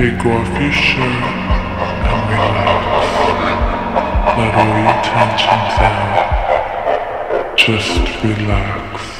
Take off your shirt and relax. Let all your tensions out. Just relax.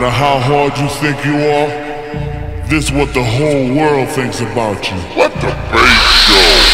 Matter how hard you think you are, this what the whole world thinks about you. Let the bass show.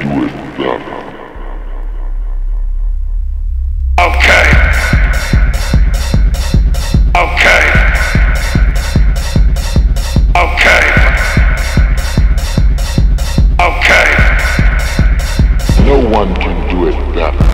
do it better. Okay. Okay. Okay. Okay. No one can do it better.